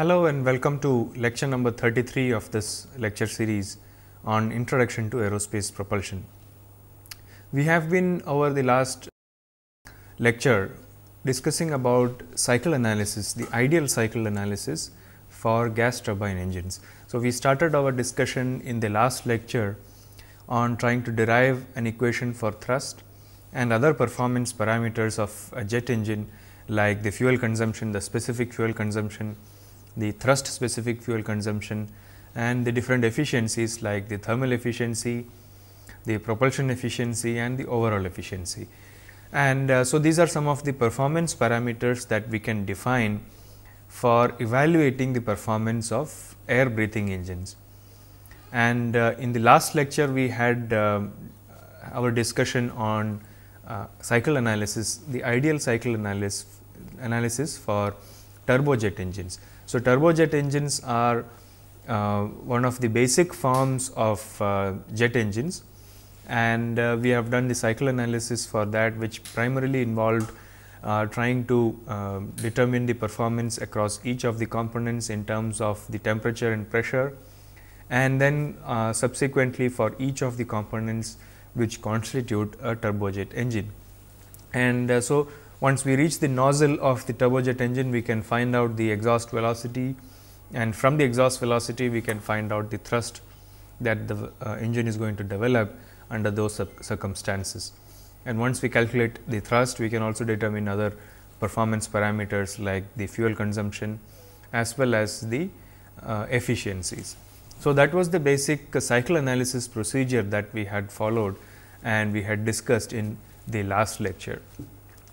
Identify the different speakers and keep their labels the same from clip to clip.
Speaker 1: Hello and welcome to lecture number 33 of this lecture series on Introduction to Aerospace Propulsion. We have been over the last lecture discussing about cycle analysis, the ideal cycle analysis for gas turbine engines. So, we started our discussion in the last lecture on trying to derive an equation for thrust and other performance parameters of a jet engine like the fuel consumption, the specific fuel consumption, the thrust specific fuel consumption and the different efficiencies like the thermal efficiency, the propulsion efficiency and the overall efficiency. And uh, so, these are some of the performance parameters that we can define for evaluating the performance of air breathing engines. And uh, in the last lecture, we had uh, our discussion on uh, cycle analysis, the ideal cycle analysis, analysis for turbojet engines. So, turbojet engines are uh, one of the basic forms of uh, jet engines and uh, we have done the cycle analysis for that which primarily involved uh, trying to uh, determine the performance across each of the components in terms of the temperature and pressure and then uh, subsequently for each of the components which constitute a turbojet engine. And so, once we reach the nozzle of the turbojet engine we can find out the exhaust velocity and from the exhaust velocity we can find out the thrust that the uh, engine is going to develop under those circumstances. And once we calculate the thrust, we can also determine other performance parameters like the fuel consumption as well as the uh, efficiencies. So, that was the basic uh, cycle analysis procedure that we had followed and we had discussed in the last lecture.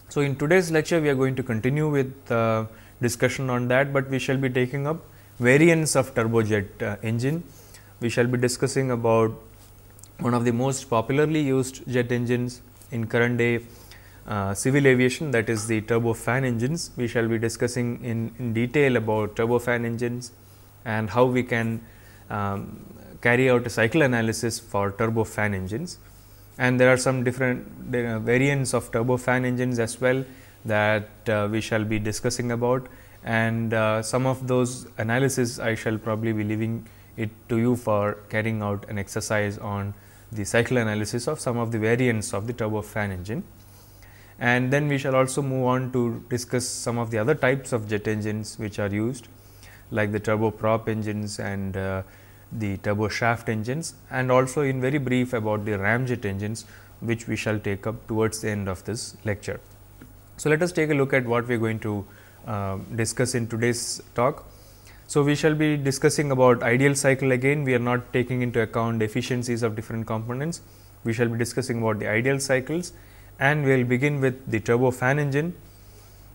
Speaker 1: So, in today's lecture we are going to continue with uh, discussion on that, but we shall be taking up variants of turbojet uh, engine. We shall be discussing about one of the most popularly used jet engines in current day uh, civil aviation that is the turbofan engines. We shall be discussing in, in detail about turbofan engines and how we can um, carry out a cycle analysis for turbofan engines. And there are some different variants of turbofan engines as well that uh, we shall be discussing about and uh, some of those analysis I shall probably be leaving it to you for carrying out an exercise on the cycle analysis of some of the variants of the turbofan engine. And then we shall also move on to discuss some of the other types of jet engines which are used like the turboprop engines and uh, the turbo shaft engines and also in very brief about the ramjet engines which we shall take up towards the end of this lecture. So, let us take a look at what we are going to uh, discuss in today's talk. So, we shall be discussing about ideal cycle again, we are not taking into account efficiencies of different components. We shall be discussing about the ideal cycles and we will begin with the turbofan engine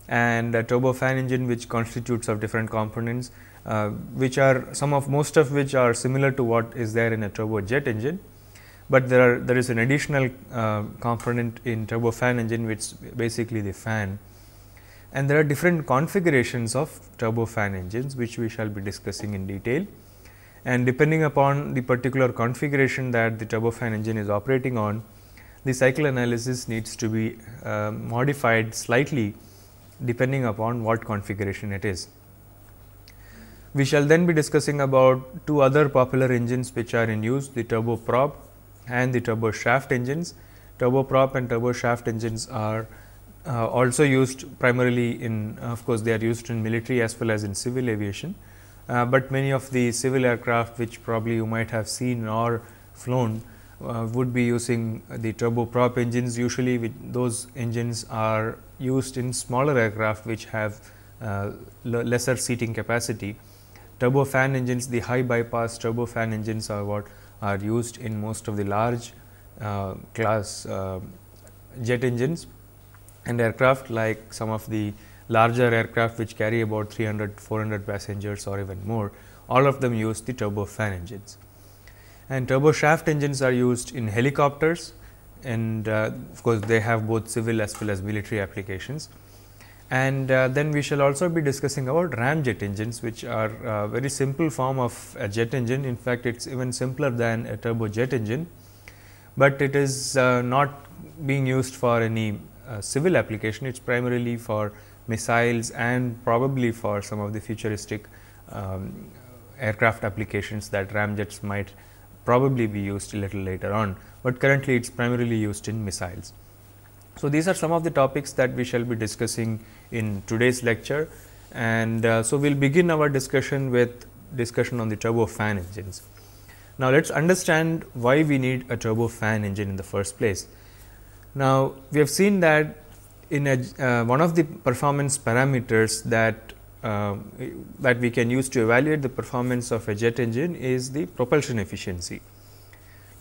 Speaker 1: and a turbofan engine which constitutes of different components, uh, which are some of most of which are similar to what is there in a turbojet engine, but there are there is an additional uh, component in turbofan engine which is basically the fan and there are different configurations of turbofan engines which we shall be discussing in detail. And depending upon the particular configuration that the turbofan engine is operating on, the cycle analysis needs to be uh, modified slightly depending upon what configuration it is. We shall then be discussing about two other popular engines which are in use the turboprop and the turbo shaft engines. Turboprop and turbo shaft engines are uh, also used primarily in of course, they are used in military as well as in civil aviation, uh, but many of the civil aircraft which probably you might have seen or flown uh, would be using the turboprop engines usually those engines are used in smaller aircraft which have uh, lesser seating capacity. Turbofan engines the high bypass turbofan engines are what are used in most of the large uh, class uh, jet engines. And aircraft like some of the larger aircraft which carry about 300 400 passengers or even more all of them use the turbofan engines. And turbo shaft engines are used in helicopters and uh, of course they have both civil as well as military applications and uh, then we shall also be discussing about ramjet engines which are a very simple form of a jet engine. In fact it is even simpler than a turbojet engine. But it is uh, not being used for any uh, civil application, it is primarily for missiles and probably for some of the futuristic um, aircraft applications that ramjets might probably be used a little later on, but currently it is primarily used in missiles. So, these are some of the topics that we shall be discussing in today's lecture and uh, so we will begin our discussion with discussion on the turbofan engines. Now, let us understand why we need a turbofan engine in the first place. Now, we have seen that in a, uh, one of the performance parameters that uh, that we can use to evaluate the performance of a jet engine is the propulsion efficiency.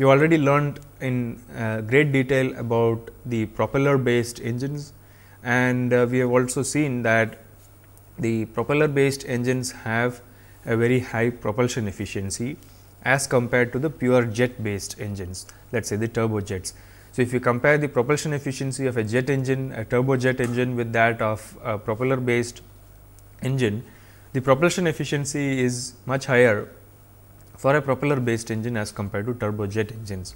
Speaker 1: You already learned in uh, great detail about the propeller based engines and uh, we have also seen that the propeller based engines have a very high propulsion efficiency as compared to the pure jet based engines let us say the turbojets. So, if you compare the propulsion efficiency of a jet engine, a turbojet engine with that of a propeller based engine, the propulsion efficiency is much higher for a propeller based engine as compared to turbojet engines.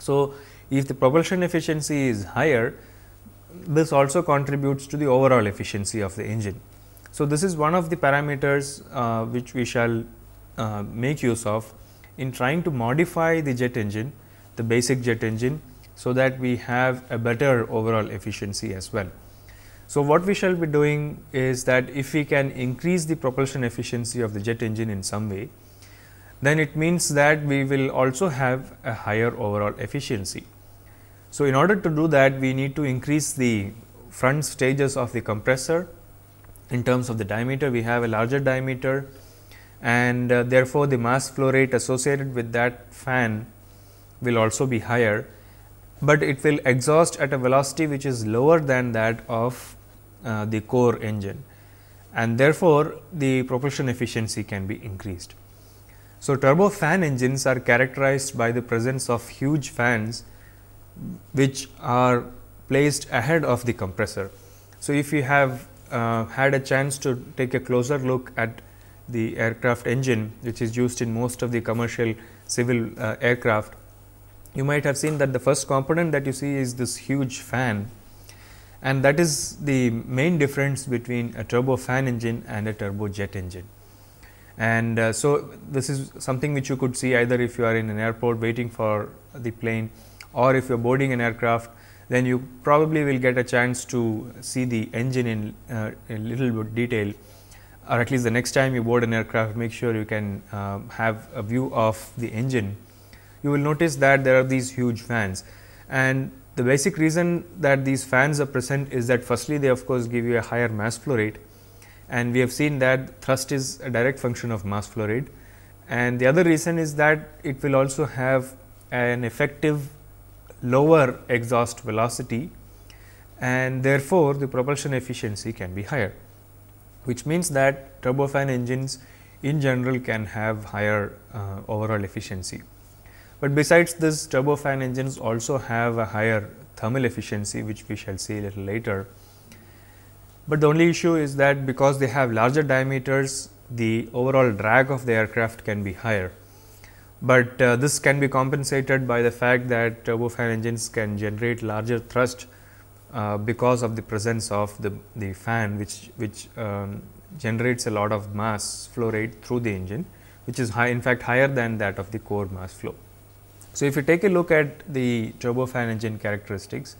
Speaker 1: So, if the propulsion efficiency is higher, this also contributes to the overall efficiency of the engine. So, this is one of the parameters uh, which we shall uh, make use of in trying to modify the jet engine, the basic jet engine so that we have a better overall efficiency as well. So, what we shall be doing is that if we can increase the propulsion efficiency of the jet engine in some way, then it means that we will also have a higher overall efficiency. So, in order to do that we need to increase the front stages of the compressor in terms of the diameter we have a larger diameter and uh, therefore, the mass flow rate associated with that fan will also be higher but it will exhaust at a velocity which is lower than that of uh, the core engine and therefore, the propulsion efficiency can be increased. So, turbofan engines are characterized by the presence of huge fans which are placed ahead of the compressor. So, if you have uh, had a chance to take a closer look at the aircraft engine which is used in most of the commercial civil uh, aircraft, you might have seen that the first component that you see is this huge fan and that is the main difference between a turbofan engine and a turbojet engine. And uh, so, this is something which you could see either if you are in an airport waiting for the plane or if you are boarding an aircraft then you probably will get a chance to see the engine in uh, a little bit detail. Or at least the next time you board an aircraft make sure you can uh, have a view of the engine. You will notice that there are these huge fans. And the basic reason that these fans are present is that firstly they of course give you a higher mass flow rate and we have seen that thrust is a direct function of mass flow rate. And the other reason is that it will also have an effective lower exhaust velocity and therefore, the propulsion efficiency can be higher, which means that turbofan engines in general can have higher uh, overall efficiency. But besides this turbofan engines also have a higher thermal efficiency which we shall see a little later. But the only issue is that because they have larger diameters the overall drag of the aircraft can be higher. But uh, this can be compensated by the fact that turbofan engines can generate larger thrust uh, because of the presence of the, the fan which, which um, generates a lot of mass flow rate through the engine which is high in fact higher than that of the core mass flow. So, if you take a look at the turbofan engine characteristics.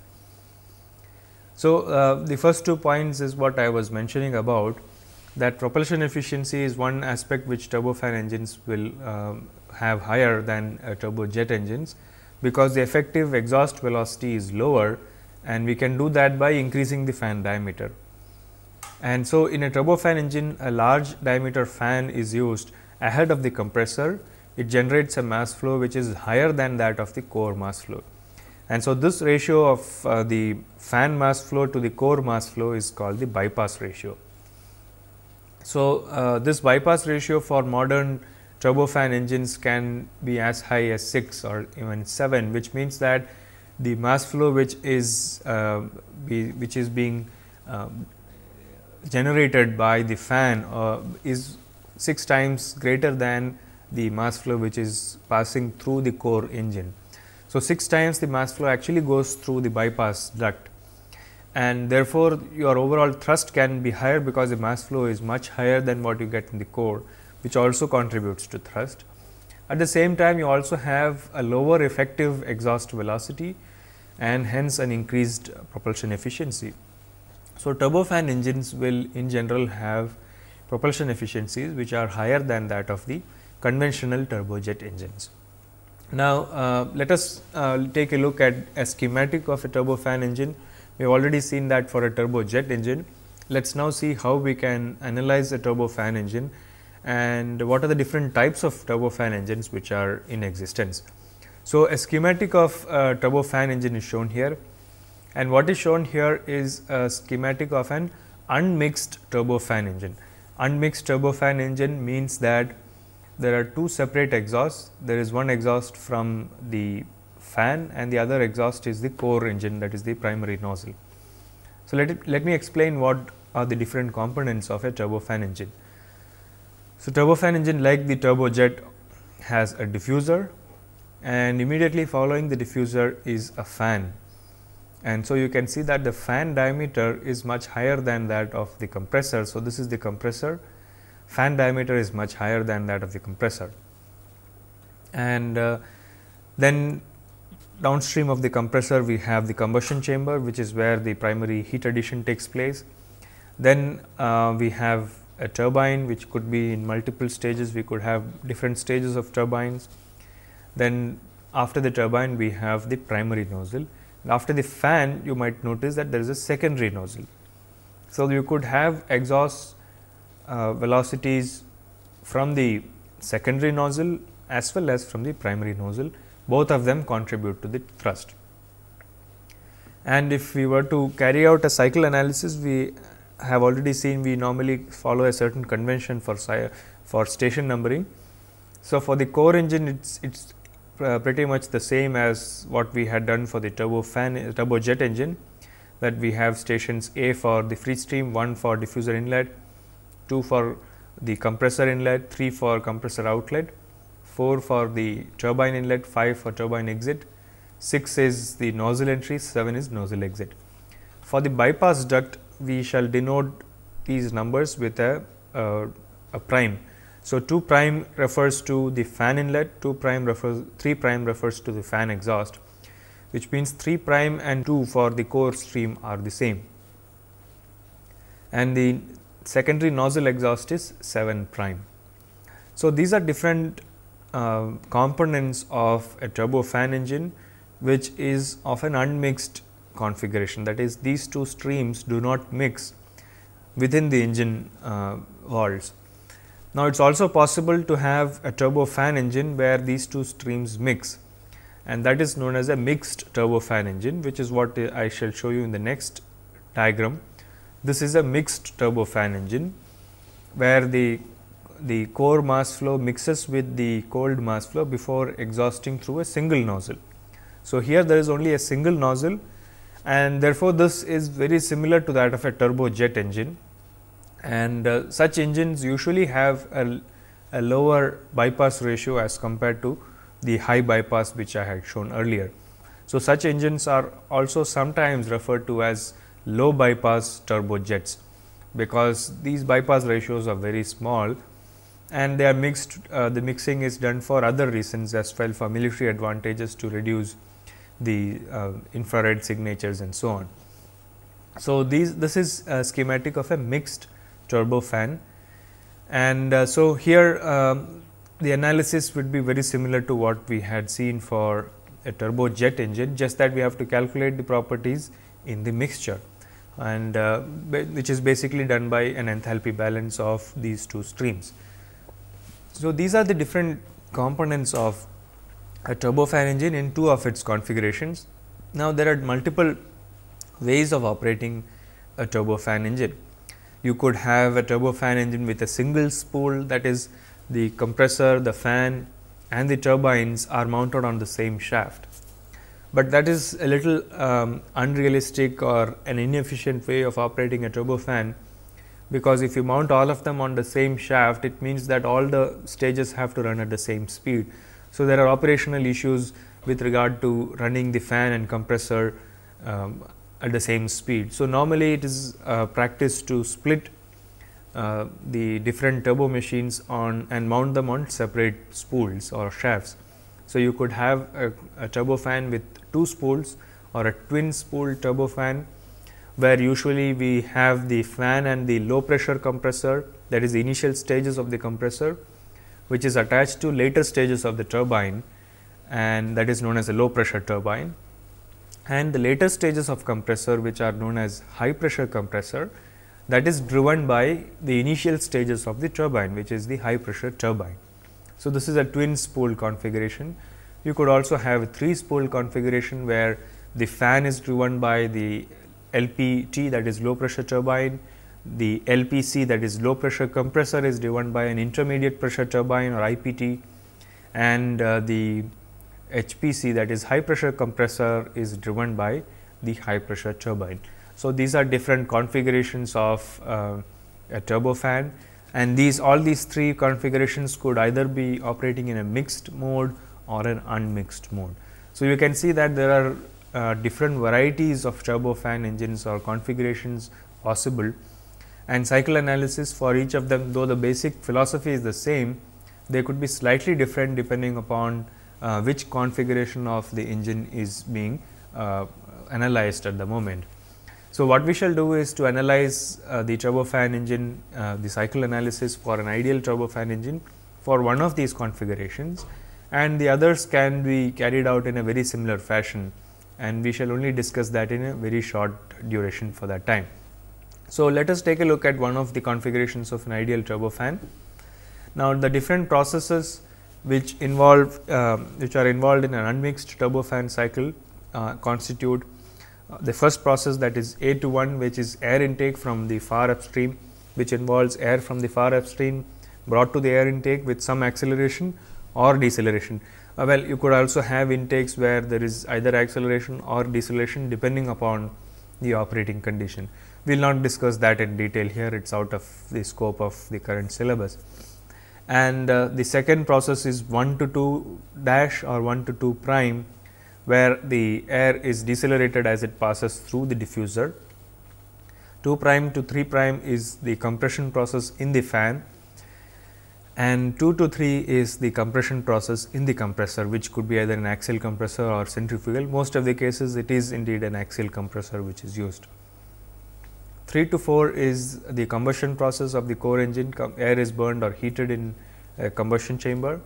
Speaker 1: So, uh, the first two points is what I was mentioning about that propulsion efficiency is one aspect which turbofan engines will um, have higher than uh, turbojet engines, because the effective exhaust velocity is lower and we can do that by increasing the fan diameter. And so, in a turbofan engine a large diameter fan is used ahead of the compressor it generates a mass flow which is higher than that of the core mass flow. And so, this ratio of uh, the fan mass flow to the core mass flow is called the bypass ratio. So, uh, this bypass ratio for modern turbofan engines can be as high as 6 or even 7, which means that the mass flow which is uh, be, which is being um, generated by the fan uh, is 6 times greater than the mass flow which is passing through the core engine. So, 6 times the mass flow actually goes through the bypass duct and therefore, your overall thrust can be higher because the mass flow is much higher than what you get in the core which also contributes to thrust. At the same time you also have a lower effective exhaust velocity and hence an increased propulsion efficiency. So, turbofan engines will in general have propulsion efficiencies which are higher than that of the conventional turbojet engines. Now, uh, let us uh, take a look at a schematic of a turbofan engine. We have already seen that for a turbojet engine. Let us now see how we can analyze a turbofan engine and what are the different types of turbofan engines which are in existence. So, a schematic of a turbofan engine is shown here and what is shown here is a schematic of an unmixed turbofan engine. Unmixed turbofan engine means that there are two separate exhausts. There is one exhaust from the fan and the other exhaust is the core engine that is the primary nozzle. So, let, it, let me explain what are the different components of a turbofan engine. So, turbofan engine like the turbojet has a diffuser and immediately following the diffuser is a fan. And so, you can see that the fan diameter is much higher than that of the compressor. So, this is the compressor fan diameter is much higher than that of the compressor. And uh, then downstream of the compressor we have the combustion chamber which is where the primary heat addition takes place. Then uh, we have a turbine which could be in multiple stages, we could have different stages of turbines. Then after the turbine we have the primary nozzle. After the fan you might notice that there is a secondary nozzle. So, you could have exhaust uh, velocities from the secondary nozzle as well as from the primary nozzle both of them contribute to the thrust. And if we were to carry out a cycle analysis we have already seen we normally follow a certain convention for for station numbering. So, for the core engine it's it's uh, pretty much the same as what we had done for the turbo fan turbojet engine that we have stations A for the free stream, 1 for diffuser inlet, 2 for the compressor inlet, 3 for compressor outlet, 4 for the turbine inlet, 5 for turbine exit, 6 is the nozzle entry, 7 is nozzle exit. For the bypass duct, we shall denote these numbers with a, uh, a prime. So, 2 prime refers to the fan inlet, 2 prime refers 3 prime refers to the fan exhaust, which means 3 prime and 2 for the core stream are the same. And the secondary nozzle exhaust is 7 prime. So, these are different uh, components of a turbofan engine, which is of an unmixed configuration that is these two streams do not mix within the engine uh, walls. Now, it is also possible to have a turbofan engine where these two streams mix and that is known as a mixed turbofan engine which is what I shall show you in the next diagram. This is a mixed turbofan engine where the the core mass flow mixes with the cold mass flow before exhausting through a single nozzle. So, here there is only a single nozzle and therefore, this is very similar to that of a turbojet engine and uh, such engines usually have a, a, lower bypass ratio as compared to the high bypass which I had shown earlier. So, such engines are also sometimes referred to as low bypass turbojets, because these bypass ratios are very small and they are mixed uh, the mixing is done for other reasons as well for military advantages to reduce the uh, infrared signatures and so on. So, these this is a schematic of a mixed turbofan and uh, so here um, the analysis would be very similar to what we had seen for a turbojet engine just that we have to calculate the properties in the mixture and uh, which is basically done by an enthalpy balance of these two streams. So, these are the different components of a turbofan engine in two of its configurations. Now, there are multiple ways of operating a turbofan engine. You could have a turbofan engine with a single spool that is the compressor, the fan and the turbines are mounted on the same shaft. But that is a little um, unrealistic or an inefficient way of operating a turbofan because if you mount all of them on the same shaft, it means that all the stages have to run at the same speed. So, there are operational issues with regard to running the fan and compressor um, at the same speed. So, normally it is uh, practice to split uh, the different turbo machines on and mount them on separate spools or shafts. So, you could have a, a turbofan with two spools or a twin spool turbofan where usually we have the fan and the low pressure compressor that is the initial stages of the compressor which is attached to later stages of the turbine and that is known as a low pressure turbine and the later stages of compressor which are known as high pressure compressor that is driven by the initial stages of the turbine which is the high pressure turbine. So, this is a twin spool configuration. You could also have a three spool configuration where the fan is driven by the LPT that is low pressure turbine, the LPC that is low pressure compressor is driven by an intermediate pressure turbine or IPT and uh, the HPC that is high pressure compressor is driven by the high pressure turbine. So, these are different configurations of uh, a turbofan and these all these three configurations could either be operating in a mixed mode or an unmixed mode. So, you can see that there are uh, different varieties of turbofan engines or configurations possible and cycle analysis for each of them though the basic philosophy is the same they could be slightly different depending upon uh, which configuration of the engine is being uh, analyzed at the moment. So, what we shall do is to analyze uh, the turbofan engine, uh, the cycle analysis for an ideal turbofan engine for one of these configurations and the others can be carried out in a very similar fashion and we shall only discuss that in a very short duration for that time. So, let us take a look at one of the configurations of an ideal turbofan. Now, the different processes which involve uh, which are involved in an unmixed turbofan cycle uh, constitute uh, the first process that is A to 1 which is air intake from the far upstream which involves air from the far upstream brought to the air intake with some acceleration or deceleration. Uh, well, you could also have intakes where there is either acceleration or deceleration depending upon the operating condition. We will not discuss that in detail here, it is out of the scope of the current syllabus. And uh, the second process is 1 to 2 dash or 1 to 2 prime where the air is decelerated as it passes through the diffuser. 2 prime to 3 prime is the compression process in the fan and 2 to 3 is the compression process in the compressor which could be either an axial compressor or centrifugal. Most of the cases it is indeed an axial compressor which is used. 3 to 4 is the combustion process of the core engine, air is burned or heated in a combustion chamber.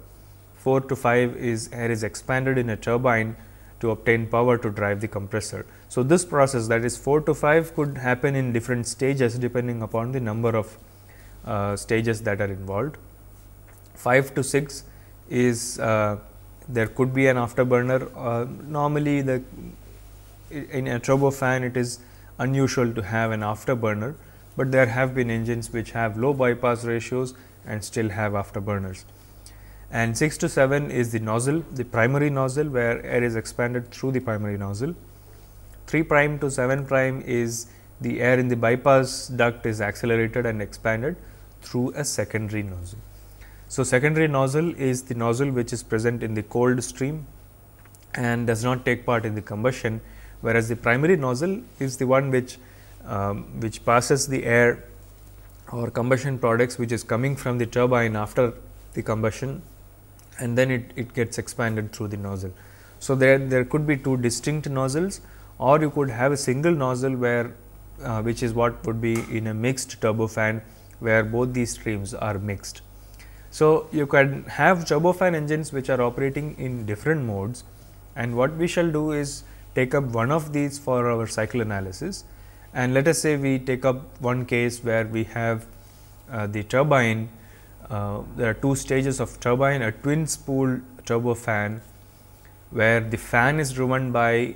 Speaker 1: 4 to 5 is air is expanded in a turbine to obtain power to drive the compressor. So, this process that is 4 to 5 could happen in different stages depending upon the number of uh, stages that are involved. 5 to 6 is uh, there could be an afterburner. Uh, normally, the in a turbofan it is unusual to have an afterburner, but there have been engines which have low bypass ratios and still have afterburners and 6 to 7 is the nozzle, the primary nozzle where air is expanded through the primary nozzle. 3 prime to 7 prime is the air in the bypass duct is accelerated and expanded through a secondary nozzle. So, secondary nozzle is the nozzle which is present in the cold stream and does not take part in the combustion, whereas the primary nozzle is the one which um, which passes the air or combustion products which is coming from the turbine after the combustion and then it, it gets expanded through the nozzle. So, there, there could be two distinct nozzles or you could have a single nozzle where uh, which is what would be in a mixed turbofan where both these streams are mixed. So, you can have turbofan engines which are operating in different modes and what we shall do is take up one of these for our cycle analysis. And let us say we take up one case where we have uh, the turbine uh, there are two stages of turbine, a twin spool turbofan where the fan is driven by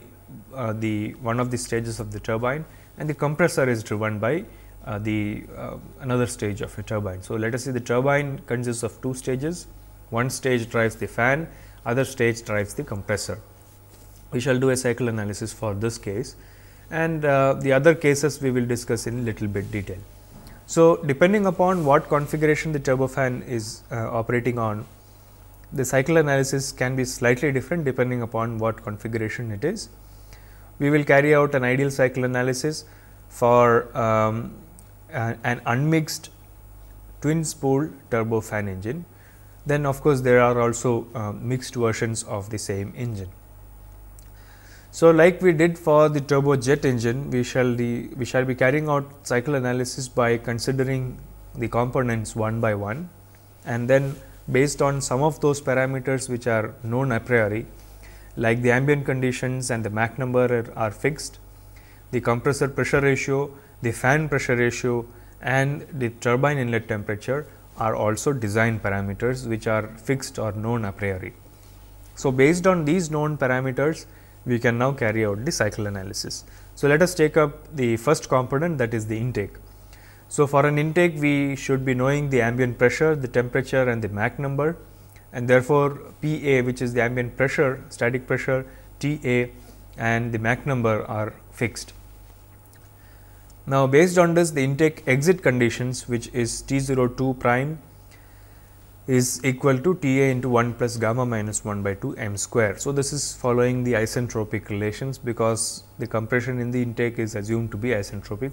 Speaker 1: uh, the one of the stages of the turbine and the compressor is driven by uh, the uh, another stage of a turbine. So, let us say the turbine consists of two stages, one stage drives the fan, other stage drives the compressor. We shall do a cycle analysis for this case and uh, the other cases we will discuss in little bit detail. So, depending upon what configuration the turbofan is uh, operating on, the cycle analysis can be slightly different depending upon what configuration it is. we will carry out an ideal cycle analysis for um, an unmixed twin spool turbofan engine. Then of course, there are also uh, mixed versions of the same engine. So, like we did for the turbojet engine, we shall the we shall be carrying out cycle analysis by considering the components one by one and then based on some of those parameters which are known a priori like the ambient conditions and the Mach number are, are fixed, the compressor pressure ratio, the fan pressure ratio and the turbine inlet temperature are also design parameters which are fixed or known a priori. So, based on these known parameters, we can now carry out the cycle analysis. So, let us take up the first component that is the intake. So, for an intake we should be knowing the ambient pressure, the temperature and the Mach number and therefore, P A which is the ambient pressure, static pressure, T A and the Mach number are fixed. Now, based on this the intake exit conditions which is T 0 2 prime is equal to T A into 1 plus gamma minus 1 by 2 m square. So, this is following the isentropic relations because the compression in the intake is assumed to be isentropic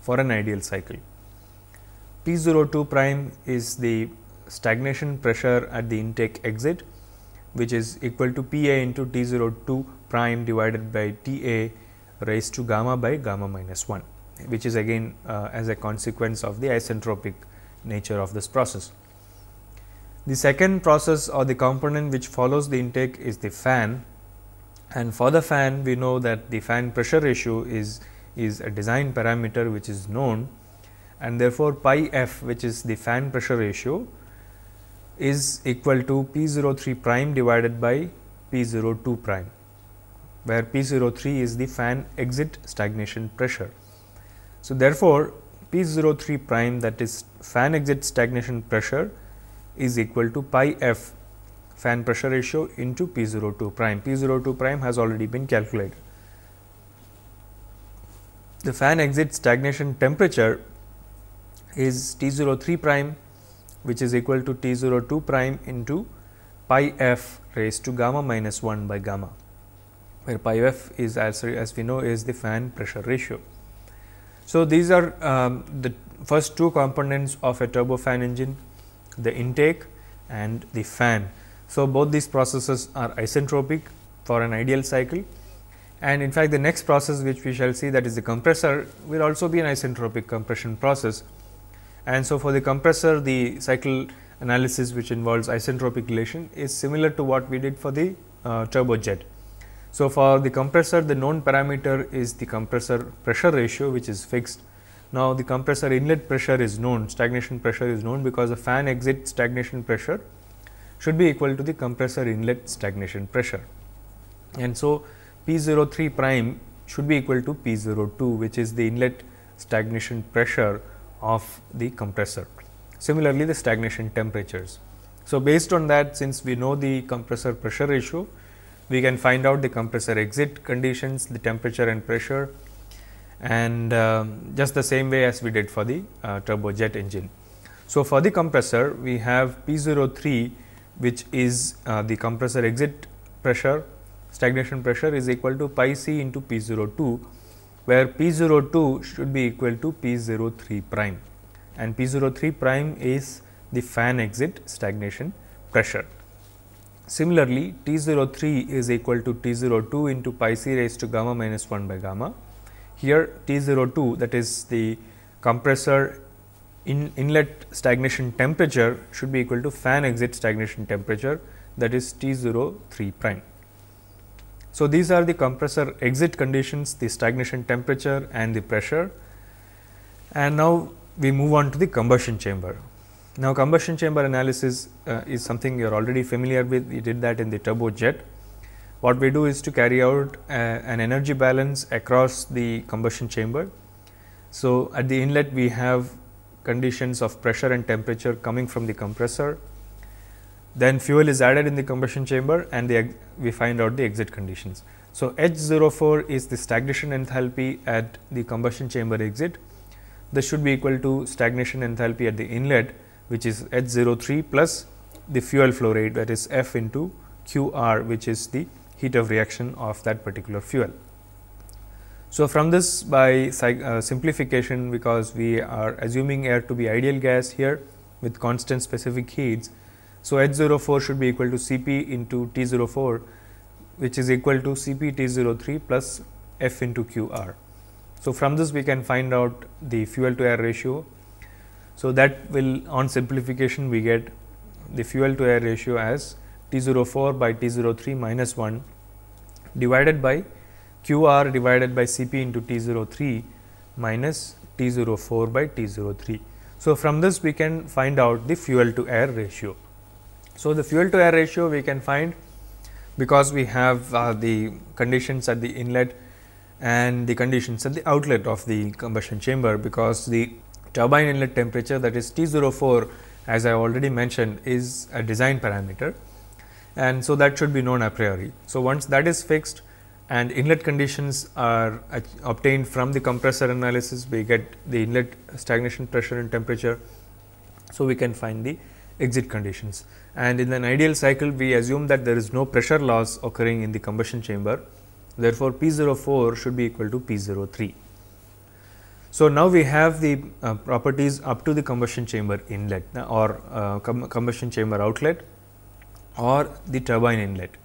Speaker 1: for an ideal cycle. P 0 2 prime is the stagnation pressure at the intake exit which is equal to P A into T 0 2 prime divided by T A raised to gamma by gamma minus 1 which is again uh, as a consequence of the isentropic nature of this process. The second process or the component which follows the intake is the fan and for the fan we know that the fan pressure ratio is, is a design parameter which is known and therefore, pi f which is the fan pressure ratio is equal to P 03 prime divided by P 02 prime, where P 03 is the fan exit stagnation pressure. So, therefore, P 03 prime that is fan exit stagnation pressure is equal to pi f fan pressure ratio into P 02 prime. P 02 prime has already been calculated. The fan exit stagnation temperature is T 03 prime which is equal to T 02 prime into pi f raised to gamma minus 1 by gamma, where pi f is as, as we know is the fan pressure ratio. So, these are um, the first two components of a turbofan engine the intake and the fan. So, both these processes are isentropic for an ideal cycle and in fact, the next process which we shall see that is the compressor will also be an isentropic compression process. And so, for the compressor the cycle analysis which involves isentropic relation is similar to what we did for the uh, turbojet. So, for the compressor the known parameter is the compressor pressure ratio which is fixed now, the compressor inlet pressure is known, stagnation pressure is known because the fan exit stagnation pressure should be equal to the compressor inlet stagnation pressure. And so, P 03 prime should be equal to P 02 which is the inlet stagnation pressure of the compressor. Similarly, the stagnation temperatures. So, based on that since we know the compressor pressure ratio, we can find out the compressor exit conditions, the temperature and pressure and uh, just the same way as we did for the uh, turbojet engine. So, for the compressor we have P 03 which is uh, the compressor exit pressure stagnation pressure is equal to pi c into P 02 where P 02 should be equal to P 03 prime and P 03 prime is the fan exit stagnation pressure. Similarly, T 03 is equal to T 02 into pi c raised to gamma minus 1 by gamma here T 02 that is the compressor in inlet stagnation temperature should be equal to fan exit stagnation temperature that is T 03 prime. So, these are the compressor exit conditions, the stagnation temperature and the pressure. And now, we move on to the combustion chamber. Now, combustion chamber analysis uh, is something you are already familiar with, we did that in the turbojet what we do is to carry out a, an energy balance across the combustion chamber. So, at the inlet we have conditions of pressure and temperature coming from the compressor, then fuel is added in the combustion chamber and the, we find out the exit conditions. So, H 04 is the stagnation enthalpy at the combustion chamber exit. This should be equal to stagnation enthalpy at the inlet which is H 03 plus the fuel flow rate that is F into Q r which is the heat of reaction of that particular fuel. So, from this by uh, simplification because we are assuming air to be ideal gas here with constant specific heats. So, H 04 should be equal to C p into T 04 which is equal to C p T 03 plus F into Q r. So, from this we can find out the fuel to air ratio. So, that will on simplification we get the fuel to air ratio as T 04 by T 03 minus 1 divided by Q r divided by C p into T 03 minus T 04 by T 03. So, from this we can find out the fuel to air ratio. So, the fuel to air ratio we can find because we have uh, the conditions at the inlet and the conditions at the outlet of the combustion chamber because the turbine inlet temperature that is T 04 as I already mentioned is a design parameter and so that should be known a priori. So, once that is fixed and inlet conditions are obtained from the compressor analysis, we get the inlet stagnation pressure and temperature. So, we can find the exit conditions and in an ideal cycle we assume that there is no pressure loss occurring in the combustion chamber. Therefore, P 04 should be equal to P 03. So, now we have the uh, properties up to the combustion chamber inlet or uh, com combustion chamber outlet or the turbine inlet.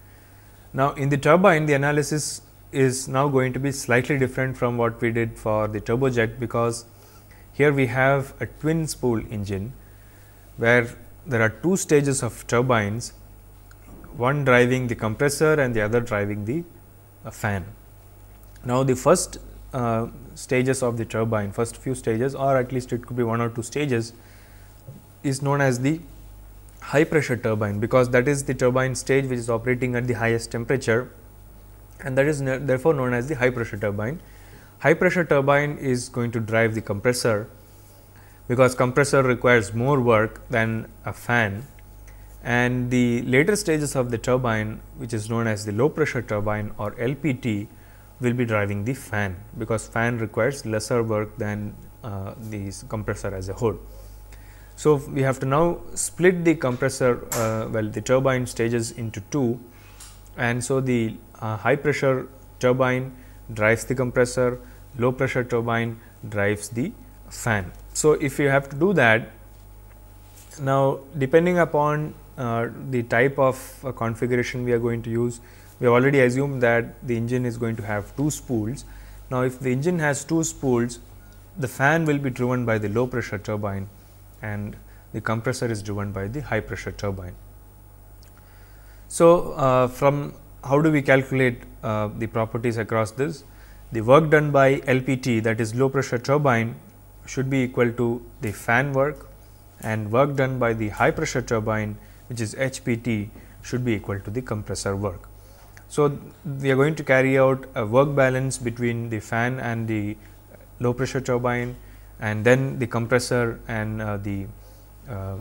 Speaker 1: Now, in the turbine the analysis is now going to be slightly different from what we did for the turbojet, because here we have a twin spool engine, where there are two stages of turbines, one driving the compressor and the other driving the uh, fan. Now, the first uh, stages of the turbine, first few stages or at least it could be one or two stages is known as the high pressure turbine because that is the turbine stage which is operating at the highest temperature and that is therefore known as the high pressure turbine. High pressure turbine is going to drive the compressor because compressor requires more work than a fan and the later stages of the turbine which is known as the low pressure turbine or LPT will be driving the fan because fan requires lesser work than uh, the compressor as a whole. So, we have to now split the compressor uh, well the turbine stages into two and so the uh, high pressure turbine drives the compressor, low pressure turbine drives the fan. So, if you have to do that now depending upon uh, the type of uh, configuration we are going to use, we have already assumed that the engine is going to have two spools. Now, if the engine has two spools, the fan will be driven by the low pressure turbine and the compressor is driven by the high pressure turbine. So, uh, from how do we calculate uh, the properties across this? The work done by LPT that is low pressure turbine should be equal to the fan work and work done by the high pressure turbine which is HPT should be equal to the compressor work. So, we are going to carry out a work balance between the fan and the low pressure turbine and then the compressor and uh, the uh,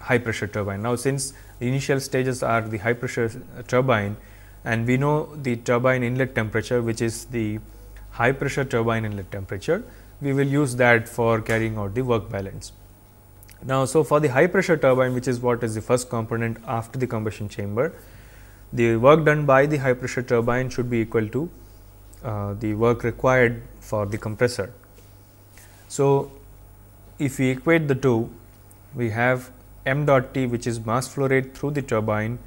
Speaker 1: high pressure turbine. Now, since the initial stages are the high pressure turbine and we know the turbine inlet temperature which is the high pressure turbine inlet temperature, we will use that for carrying out the work balance. Now, so for the high pressure turbine which is what is the first component after the combustion chamber, the work done by the high pressure turbine should be equal to uh, the work required for the compressor. So, if we equate the two, we have m dot t which is mass flow rate through the turbine,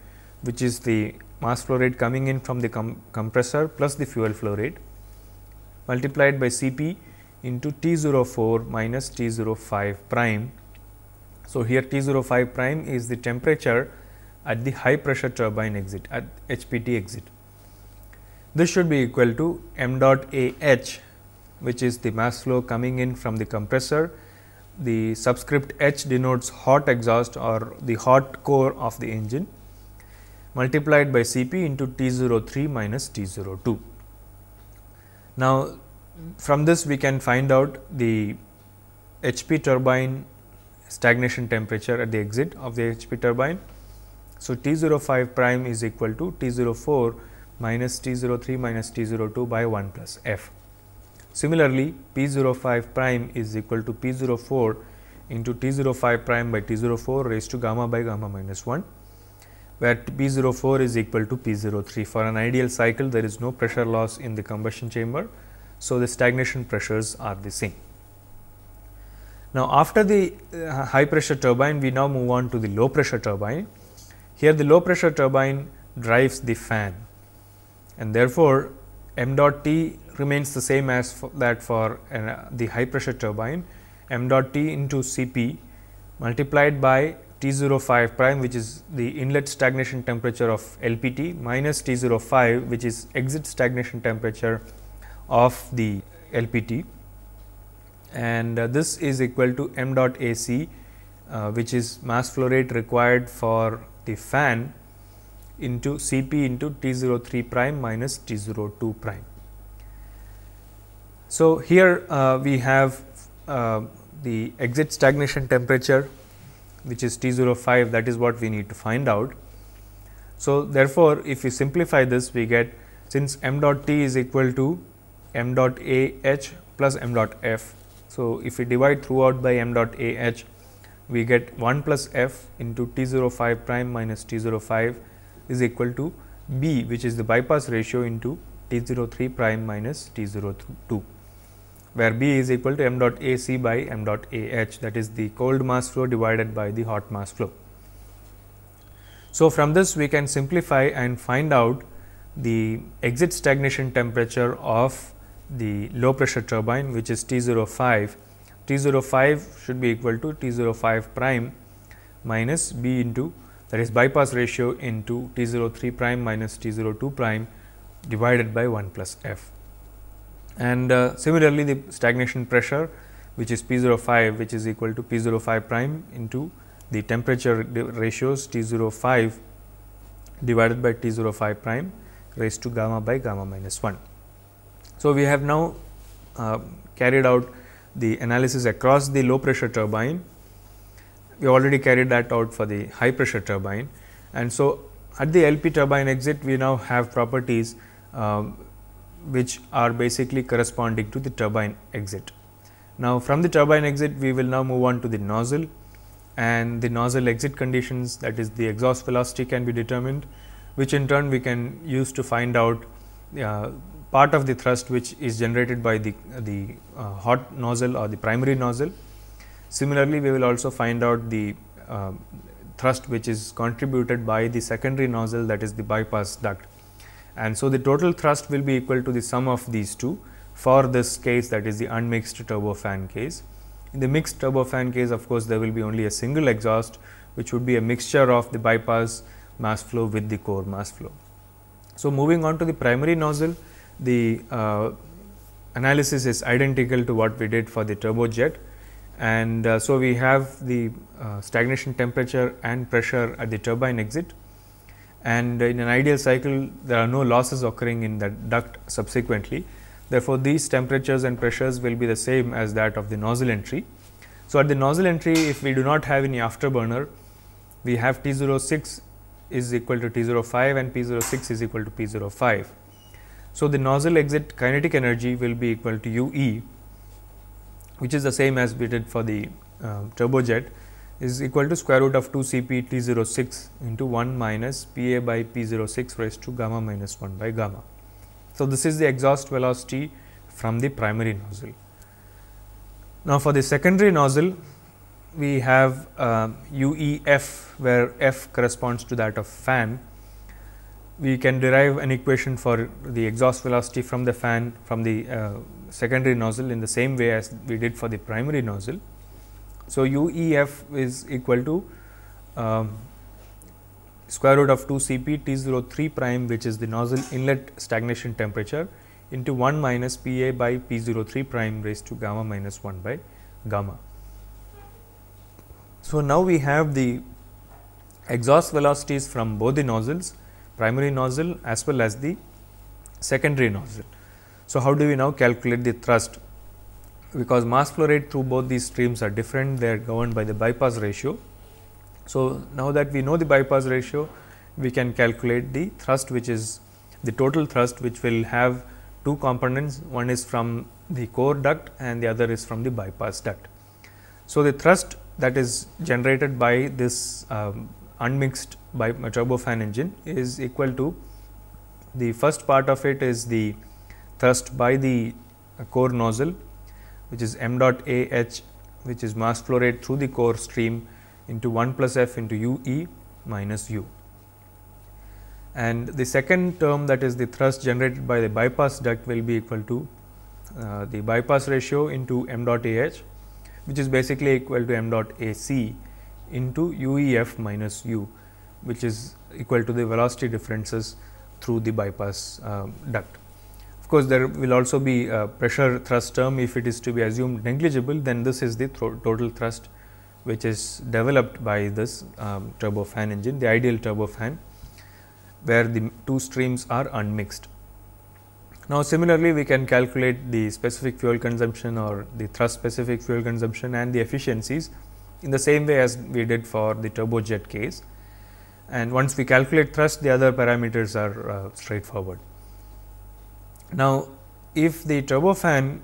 Speaker 1: which is the mass flow rate coming in from the com compressor plus the fuel flow rate multiplied by C p into T 04 minus T 05 prime. So, here T 05 prime is the temperature at the high pressure turbine exit at HPT exit. This should be equal to m dot A h which is the mass flow coming in from the compressor. The subscript H denotes hot exhaust or the hot core of the engine multiplied by C p into T 03 minus T 02. Now, from this we can find out the HP turbine stagnation temperature at the exit of the HP turbine. So, T 05 prime is equal to T 04 minus T 03 minus T 02 by 1 plus F. Similarly, P 05 prime is equal to P 04 into T 05 prime by T 04 raised to gamma by gamma minus 1, where P 04 is equal to P 03. For an ideal cycle, there is no pressure loss in the combustion chamber So, the stagnation pressures are the same. Now, after the uh, high pressure turbine, we now move on to the low pressure turbine. Here the low pressure turbine drives the fan and therefore, m dot t remains the same as that for uh, the high pressure turbine. M dot t into C p multiplied by T 05 prime which is the inlet stagnation temperature of LPT minus T 05 which is exit stagnation temperature of the LPT and uh, this is equal to m dot AC uh, which is mass flow rate required for the fan into C p into T 03 prime minus T 02 prime. So, here uh, we have uh, the exit stagnation temperature which is T 05 that is what we need to find out. So, therefore, if we simplify this we get since m dot t is equal to m dot a h plus m dot f. So, if we divide throughout by m dot a h we get 1 plus f into T05 prime minus T05 is equal to B which is the bypass ratio into T03 prime minus T02 where B is equal to m dot A c by m dot A h that is the cold mass flow divided by the hot mass flow. So, from this we can simplify and find out the exit stagnation temperature of the low pressure turbine which is T05 T05 should be equal to T05 prime minus B into that is bypass ratio into T03 prime minus T02 prime divided by 1 plus F. And uh, similarly, the stagnation pressure which is P05 which is equal to P05 prime into the temperature ratios T05 divided by T05 prime raised to gamma by gamma minus 1. So, we have now uh, carried out the analysis across the low pressure turbine. We already carried that out for the high pressure turbine and so at the LP turbine exit we now have properties um, which are basically corresponding to the turbine exit. Now, from the turbine exit we will now move on to the nozzle and the nozzle exit conditions that is the exhaust velocity can be determined which in turn we can use to find out uh, part of the thrust which is generated by the, the uh, hot nozzle or the primary nozzle. Similarly, we will also find out the uh, thrust which is contributed by the secondary nozzle that is the bypass duct and so the total thrust will be equal to the sum of these two for this case that is the unmixed turbofan case. In the mixed turbofan case of course, there will be only a single exhaust which would be a mixture of the bypass mass flow with the core mass flow. So, moving on to the primary nozzle, the uh, analysis is identical to what we did for the turbojet and uh, so we have the uh, stagnation temperature and pressure at the turbine exit and in an ideal cycle there are no losses occurring in that duct subsequently. Therefore, these temperatures and pressures will be the same as that of the nozzle entry. So, at the nozzle entry if we do not have any afterburner we have T 06 is equal to T 05 and P 06 is equal to P 05. So, the nozzle exit kinetic energy will be equal to U e which is the same as we did for the uh, turbojet is equal to square root of 2 Cp C p T 06 into 1 minus P a by P 0 06 raised to gamma minus 1 by gamma. So, this is the exhaust velocity from the primary nozzle. Now, for the secondary nozzle we have uh, U E f where f corresponds to that of fan. We can derive an equation for the exhaust velocity from the fan from the uh, secondary nozzle in the same way as we did for the primary nozzle. So, u e f is equal to um, square root of 2 C p T 03 prime which is the nozzle inlet stagnation temperature into 1 minus P a by P 03 prime raised to gamma minus 1 by gamma. So, now we have the exhaust velocities from both the nozzles primary nozzle as well as the secondary nozzle. So, how do we now calculate the thrust because mass flow rate through both these streams are different, they are governed by the bypass ratio. So, now that we know the bypass ratio, we can calculate the thrust which is the total thrust which will have two components, one is from the core duct and the other is from the bypass duct. So, the thrust that is generated by this um, unmixed by turbofan engine is equal to the first part of it is the thrust by the core nozzle which is m dot A h which is mass flow rate through the core stream into 1 plus f into u e minus u. And the second term that is the thrust generated by the bypass duct will be equal to uh, the bypass ratio into m dot A h which is basically equal to m dot A c into u e f minus u which is equal to the velocity differences through the bypass uh, duct. Of course, there will also be a pressure thrust term if it is to be assumed negligible then this is the total thrust which is developed by this um, turbofan engine the ideal turbofan where the two streams are unmixed. Now, similarly we can calculate the specific fuel consumption or the thrust specific fuel consumption and the efficiencies in the same way as we did for the turbojet case and once we calculate thrust the other parameters are uh, straightforward. Now, if the turbofan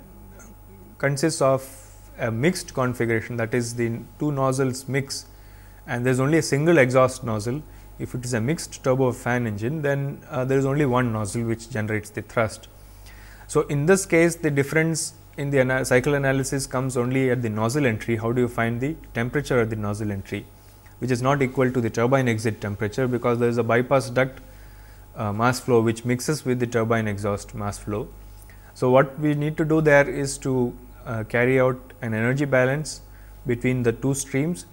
Speaker 1: consists of a mixed configuration that is the two nozzles mix and there is only a single exhaust nozzle. If it is a mixed turbofan engine then uh, there is only one nozzle which generates the thrust. So, in this case the difference in the ana cycle analysis comes only at the nozzle entry. How do you find the temperature at the nozzle entry? which is not equal to the turbine exit temperature, because there is a bypass duct uh, mass flow which mixes with the turbine exhaust mass flow. So, what we need to do there is to uh, carry out an energy balance between the two streams,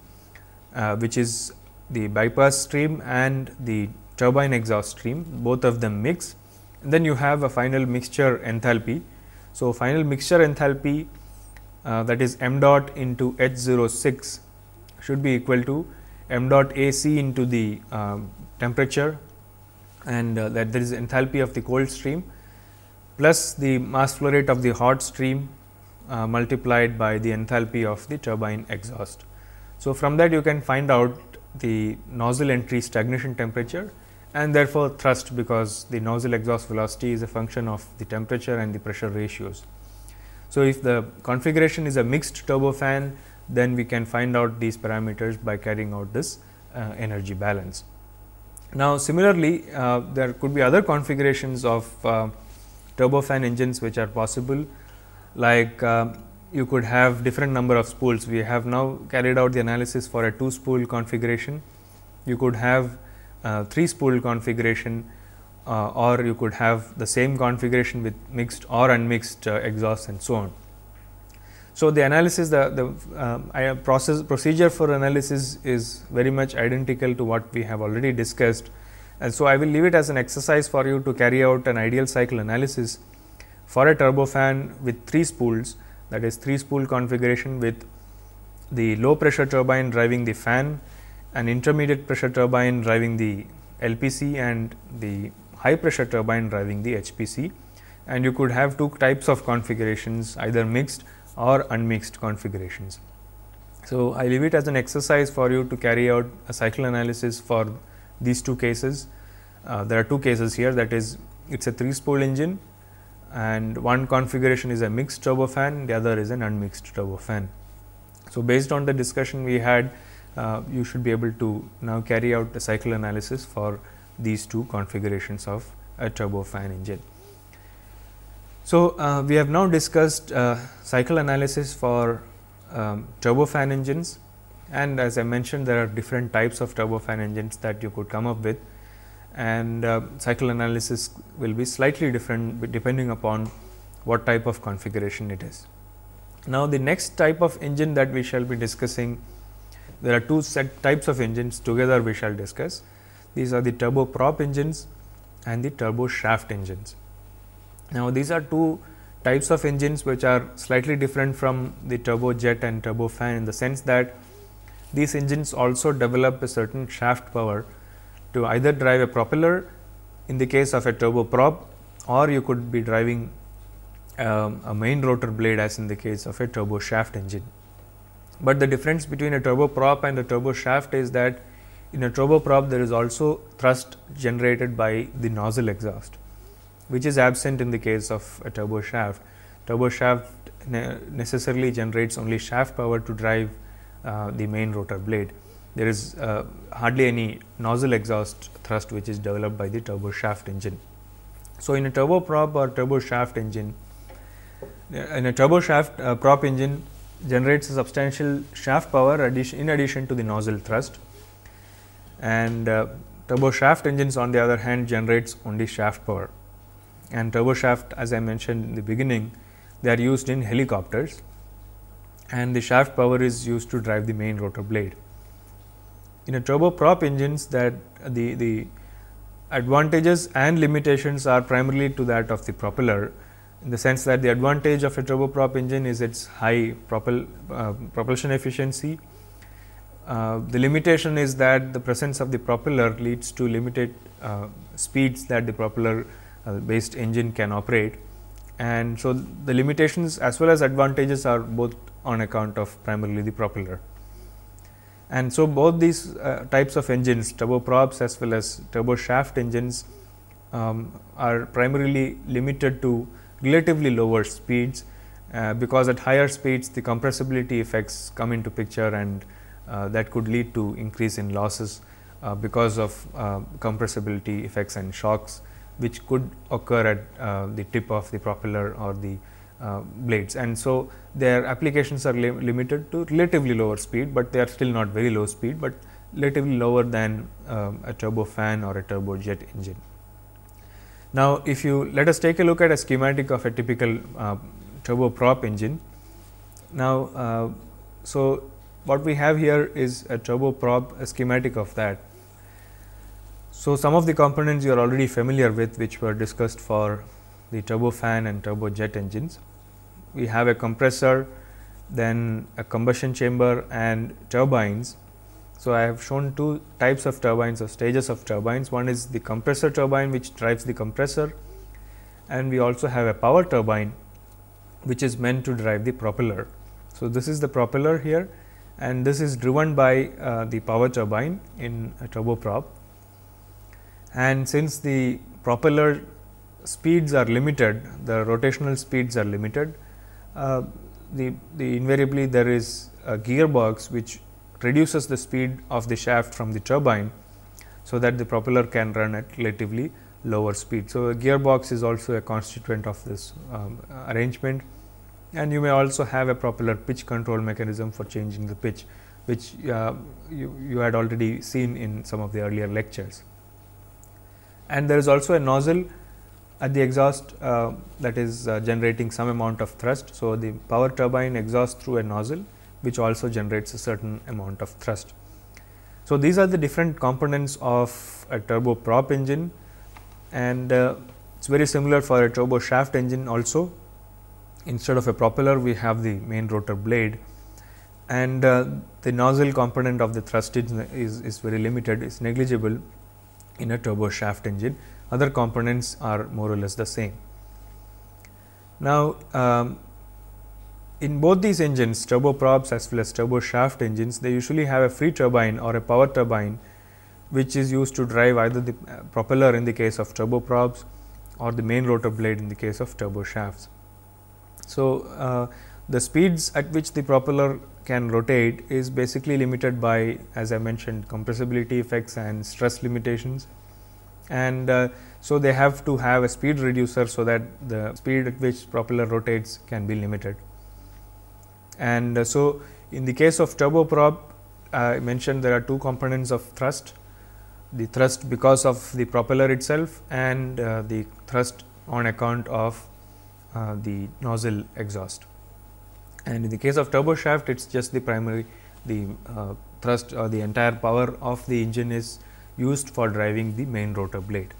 Speaker 1: uh, which is the bypass stream and the turbine exhaust stream, both of them mix. And then you have a final mixture enthalpy. So, final mixture enthalpy uh, that is m dot into H 06 should be equal to m dot A c into the um, temperature and uh, that there is enthalpy of the cold stream plus the mass flow rate of the hot stream uh, multiplied by the enthalpy of the turbine exhaust. So, from that you can find out the nozzle entry stagnation temperature and therefore, thrust because the nozzle exhaust velocity is a function of the temperature and the pressure ratios. So, if the configuration is a mixed turbofan then we can find out these parameters by carrying out this uh, energy balance. Now, similarly, uh, there could be other configurations of uh, turbofan engines which are possible like uh, you could have different number of spools. We have now carried out the analysis for a two spool configuration. You could have uh, three spool configuration uh, or you could have the same configuration with mixed or unmixed exhaust and so on. So, the analysis the, the uh, process procedure for analysis is very much identical to what we have already discussed. And so, I will leave it as an exercise for you to carry out an ideal cycle analysis for a turbofan with 3 spools that is 3 spool configuration with the low pressure turbine driving the fan, an intermediate pressure turbine driving the LPC and the high pressure turbine driving the HPC and you could have two types of configurations either mixed or unmixed configurations. So, I leave it as an exercise for you to carry out a cycle analysis for these two cases. Uh, there are two cases here that is it is a 3 spool engine and one configuration is a mixed turbofan, the other is an unmixed turbofan. So, based on the discussion we had, uh, you should be able to now carry out a cycle analysis for these two configurations of a turbofan engine. So, uh, we have now discussed uh, cycle analysis for um, turbofan engines and as I mentioned there are different types of turbofan engines that you could come up with and uh, cycle analysis will be slightly different depending upon what type of configuration it is. Now, the next type of engine that we shall be discussing there are two set types of engines together we shall discuss. These are the turboprop engines and the turbo shaft engines. Now, these are two types of engines which are slightly different from the turbojet and turbofan in the sense that these engines also develop a certain shaft power to either drive a propeller in the case of a turboprop or you could be driving um, a main rotor blade as in the case of a turbo shaft engine. But the difference between a turboprop and a turbo shaft is that in a turboprop there is also thrust generated by the nozzle exhaust which is absent in the case of a turbo shaft. Turbo shaft ne necessarily generates only shaft power to drive uh, the main rotor blade. There is uh, hardly any nozzle exhaust thrust which is developed by the turbo shaft engine. So, in a turboprop or turbo shaft engine, in a turbo shaft uh, prop engine generates a substantial shaft power in addition to the nozzle thrust. And uh, turbo shaft engines on the other hand generates only shaft power. And turbo shaft as I mentioned in the beginning they are used in helicopters. And the shaft power is used to drive the main rotor blade. In a turboprop engines that the, the advantages and limitations are primarily to that of the propeller in the sense that the advantage of a turboprop engine is its high propel, uh, propulsion efficiency. Uh, the limitation is that the presence of the propeller leads to limited uh, speeds that the propeller uh, based engine can operate and so the limitations as well as advantages are both on account of primarily the propeller. And so, both these uh, types of engines turboprops as well as turbo shaft engines um, are primarily limited to relatively lower speeds, uh, because at higher speeds the compressibility effects come into picture and uh, that could lead to increase in losses uh, because of uh, compressibility effects and shocks which could occur at uh, the tip of the propeller or the uh, blades and so their applications are li limited to relatively lower speed, but they are still not very low speed, but relatively lower than uh, a turbofan or a turbojet engine. Now, if you let us take a look at a schematic of a typical uh, turboprop engine. Now, uh, so what we have here is a turboprop a schematic of that. So, some of the components you are already familiar with which were discussed for the turbofan and turbojet engines we have a compressor, then a combustion chamber and turbines. So, I have shown two types of turbines or stages of turbines. One is the compressor turbine which drives the compressor and we also have a power turbine which is meant to drive the propeller. So, this is the propeller here and this is driven by uh, the power turbine in a turboprop. And since the propeller speeds are limited, the rotational speeds are limited, uh, the, the invariably there is a gearbox which reduces the speed of the shaft from the turbine. So, that the propeller can run at relatively lower speed. So, a gearbox is also a constituent of this um, arrangement and you may also have a propeller pitch control mechanism for changing the pitch which uh, you, you had already seen in some of the earlier lectures. And there is also a nozzle at the exhaust uh, that is uh, generating some amount of thrust. So, the power turbine exhausts through a nozzle which also generates a certain amount of thrust. So, these are the different components of a turboprop engine and uh, it is very similar for a turbo shaft engine also. Instead of a propeller we have the main rotor blade and uh, the nozzle component of the thrust is, is, is very limited is negligible in a turbo shaft engine other components are more or less the same. Now, um, in both these engines turboprops as well as turbo shaft engines they usually have a free turbine or a power turbine which is used to drive either the uh, propeller in the case of turboprops or the main rotor blade in the case of turbo shafts. So, uh, the speeds at which the propeller can rotate is basically limited by as I mentioned compressibility effects and stress limitations and uh, so they have to have a speed reducer so that the speed at which propeller rotates can be limited. And uh, so, in the case of turboprop I mentioned there are two components of thrust the thrust because of the propeller itself and uh, the thrust on account of uh, the nozzle exhaust. And in the case of turbo shaft it is just the primary the uh, thrust or the entire power of the engine is used for driving the main rotor blade.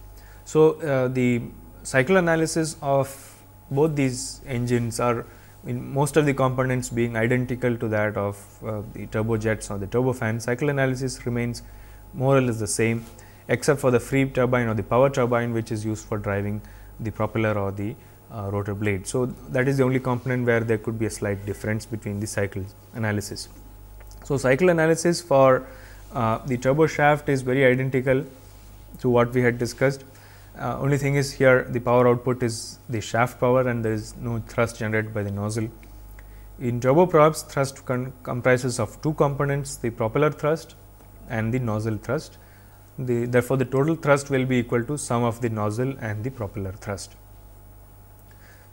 Speaker 1: So, uh, the cycle analysis of both these engines are in most of the components being identical to that of uh, the turbojets or the turbofan cycle analysis remains more or less the same except for the free turbine or the power turbine which is used for driving the propeller or the uh, rotor blade. So, that is the only component where there could be a slight difference between the cycle analysis. So, cycle analysis for uh, the turbo shaft is very identical to what we had discussed. Uh, only thing is here the power output is the shaft power and there is no thrust generated by the nozzle. In turboprops thrust comprises of two components the propeller thrust and the nozzle thrust. The, therefore, the total thrust will be equal to sum of the nozzle and the propeller thrust.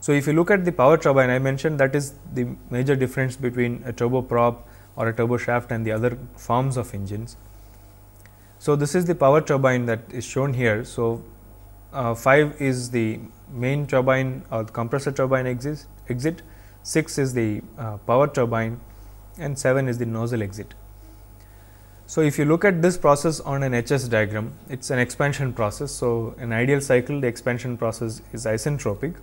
Speaker 1: So, if you look at the power turbine I mentioned that is the major difference between a turboprop or a turbo shaft and the other forms of engines. So, this is the power turbine that is shown here. So, uh, 5 is the main turbine or the compressor turbine exit, exit 6 is the uh, power turbine and 7 is the nozzle exit. So, if you look at this process on an HS diagram, it is an expansion process. So, an ideal cycle the expansion process is isentropic.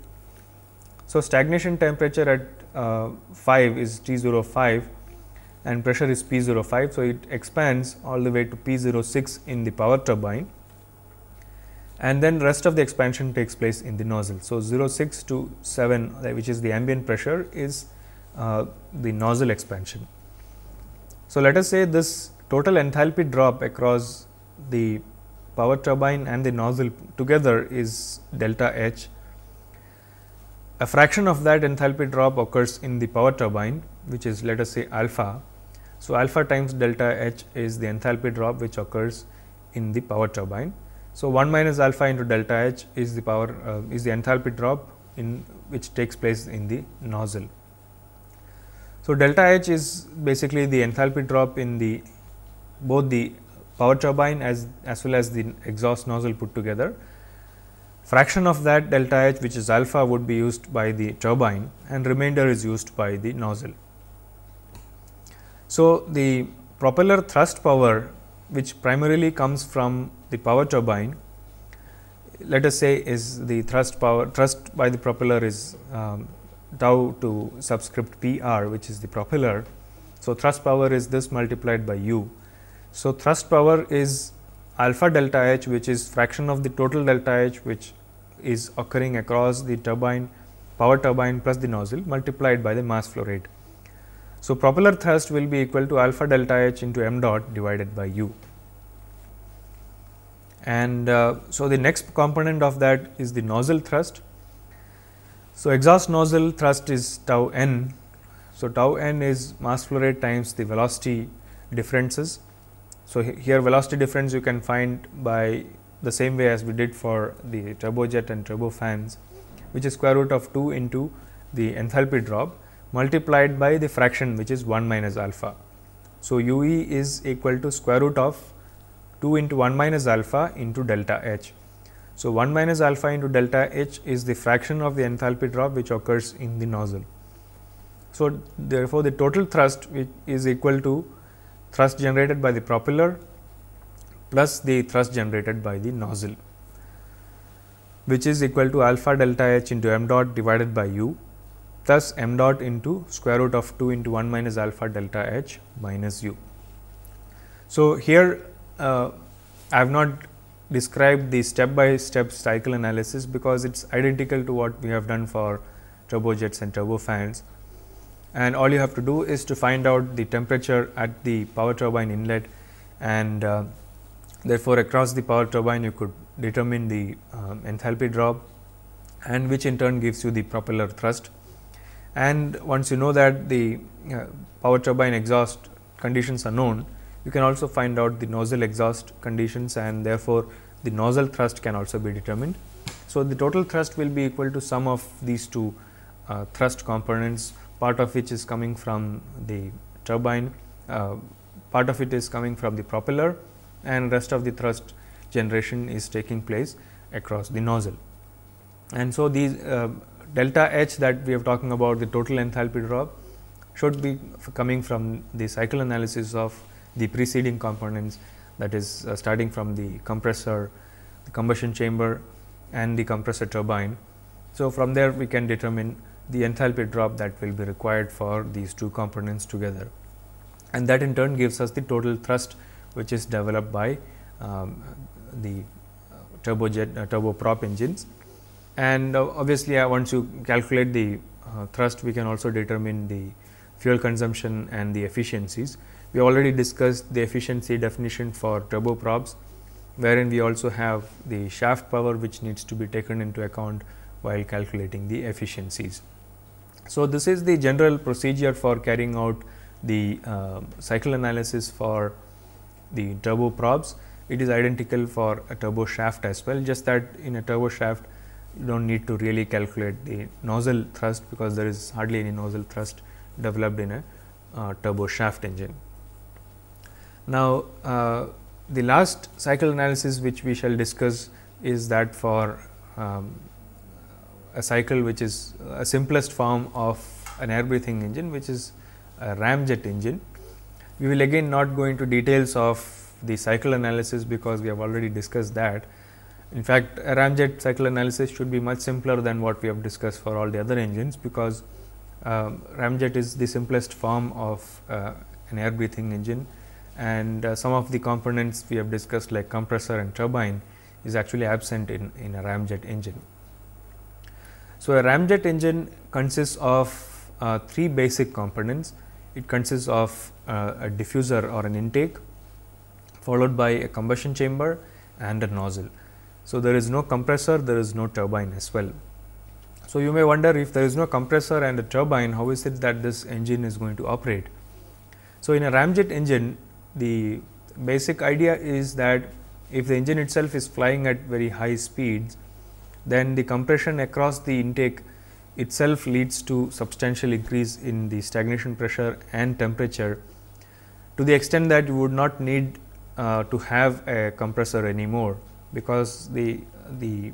Speaker 1: So, stagnation temperature at uh, 5 is T 05 and pressure is P 05. So, it expands all the way to P 06 in the power turbine and then rest of the expansion takes place in the nozzle. So, 06 to 7 which is the ambient pressure is uh, the nozzle expansion. So, let us say this total enthalpy drop across the power turbine and the nozzle together is delta H. A fraction of that enthalpy drop occurs in the power turbine which is let us say alpha. So, alpha times delta H is the enthalpy drop which occurs in the power turbine so, 1 minus alpha into delta H is the power uh, is the enthalpy drop in which takes place in the nozzle. So, delta H is basically the enthalpy drop in the both the power turbine as as well as the exhaust nozzle put together. Fraction of that delta H which is alpha would be used by the turbine and remainder is used by the nozzle. So, the propeller thrust power which primarily comes from the power turbine let us say is the thrust power thrust by the propeller is um, tau to subscript p r which is the propeller. So, thrust power is this multiplied by u. So, thrust power is alpha delta h which is fraction of the total delta h which is occurring across the turbine power turbine plus the nozzle multiplied by the mass flow rate. So, propeller thrust will be equal to alpha delta h into m dot divided by u and uh, so the next component of that is the nozzle thrust. So, exhaust nozzle thrust is tau n. So, tau n is mass flow rate times the velocity differences. So, here velocity difference you can find by the same way as we did for the turbojet and turbofans which is square root of 2 into the enthalpy drop multiplied by the fraction which is 1 minus alpha. So, u e is equal to square root of 2 into 1 minus alpha into delta H. So, 1 minus alpha into delta H is the fraction of the enthalpy drop which occurs in the nozzle. So, therefore, the total thrust is equal to thrust generated by the propeller plus the thrust generated by the nozzle which is equal to alpha delta h into m dot divided by u plus m dot into square root of 2 into 1 minus alpha delta h minus u. So, here uh, I have not described the step by step cycle analysis because it is identical to what we have done for turbojets and turbofans. And all you have to do is to find out the temperature at the power turbine inlet and uh, therefore, across the power turbine you could determine the um, enthalpy drop and which in turn gives you the propeller thrust. And once you know that the uh, power turbine exhaust conditions are known, you can also find out the nozzle exhaust conditions and therefore, the nozzle thrust can also be determined. So, the total thrust will be equal to sum of these two uh, thrust components part of which is coming from the turbine, uh, part of it is coming from the propeller and rest of the thrust generation is taking place across the nozzle. And so, these uh, delta H that we are talking about the total enthalpy drop should be coming from the cycle analysis of the preceding components that is uh, starting from the compressor, the combustion chamber and the compressor turbine. So, from there we can determine the enthalpy drop that will be required for these two components together and that in turn gives us the total thrust which is developed by um, the uh, turbojet uh, turboprop engines. And uh, obviously, uh, once you calculate the uh, thrust we can also determine the fuel consumption and the efficiencies. We already discussed the efficiency definition for turboprops, wherein we also have the shaft power which needs to be taken into account while calculating the efficiencies. So, this is the general procedure for carrying out the uh, cycle analysis for the turboprops. It is identical for a turbo shaft as well, just that in a turbo shaft you do not need to really calculate the nozzle thrust because there is hardly any nozzle thrust developed in a uh, turbo shaft engine. Now, uh, the last cycle analysis which we shall discuss is that for um, a cycle which is a simplest form of an air breathing engine which is a ramjet engine. We will again not go into details of the cycle analysis because we have already discussed that. In fact, a ramjet cycle analysis should be much simpler than what we have discussed for all the other engines because um, ramjet is the simplest form of uh, an air breathing engine and uh, some of the components we have discussed like compressor and turbine is actually absent in, in a ramjet engine. So, a ramjet engine consists of uh, three basic components. It consists of uh, a diffuser or an intake followed by a combustion chamber and a nozzle. So, there is no compressor, there is no turbine as well. So, you may wonder if there is no compressor and a turbine, how is it that this engine is going to operate? So, in a ramjet engine, the basic idea is that if the engine itself is flying at very high speeds, then the compression across the intake itself leads to substantial increase in the stagnation pressure and temperature. To the extent that you would not need uh, to have a compressor anymore, because the the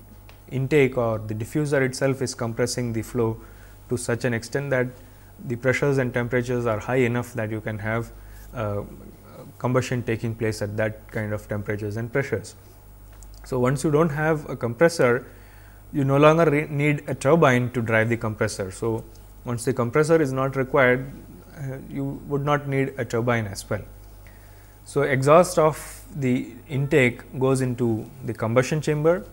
Speaker 1: intake or the diffuser itself is compressing the flow to such an extent that the pressures and temperatures are high enough that you can have uh, combustion taking place at that kind of temperatures and pressures. So, once you do not have a compressor, you no longer need a turbine to drive the compressor. So, once the compressor is not required, uh, you would not need a turbine as well. So, exhaust of the intake goes into the combustion chamber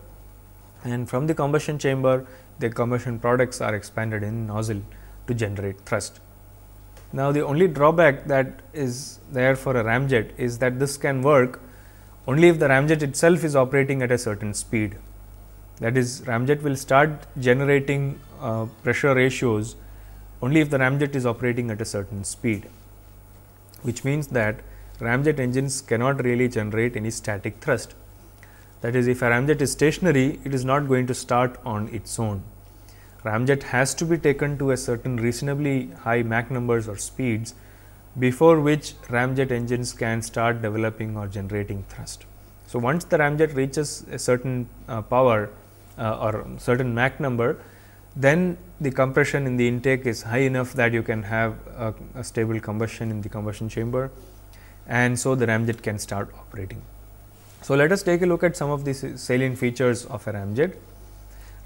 Speaker 1: and from the combustion chamber the combustion products are expanded in nozzle to generate thrust. Now, the only drawback that is there for a ramjet is that this can work only if the ramjet itself is operating at a certain speed. That is ramjet will start generating uh, pressure ratios only if the ramjet is operating at a certain speed, which means that ramjet engines cannot really generate any static thrust. That is if a ramjet is stationary, it is not going to start on its own ramjet has to be taken to a certain reasonably high Mach numbers or speeds before which ramjet engines can start developing or generating thrust. So, once the ramjet reaches a certain uh, power uh, or certain Mach number, then the compression in the intake is high enough that you can have a, a stable combustion in the combustion chamber and so the ramjet can start operating. So, let us take a look at some of the salient features of a ramjet.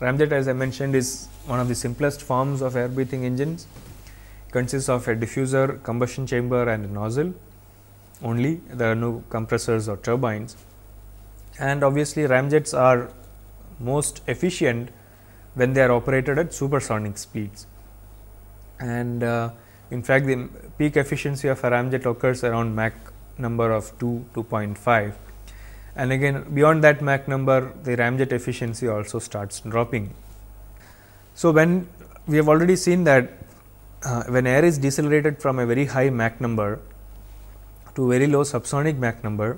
Speaker 1: Ramjet as I mentioned is one of the simplest forms of air breathing engines. Consists of a diffuser, combustion chamber and a nozzle. Only there are no compressors or turbines. And obviously ramjets are most efficient when they are operated at supersonic speeds. And uh, in fact the peak efficiency of a ramjet occurs around Mach number of 2 2.5 and again beyond that Mach number the ramjet efficiency also starts dropping. So, when we have already seen that uh, when air is decelerated from a very high Mach number to very low subsonic Mach number,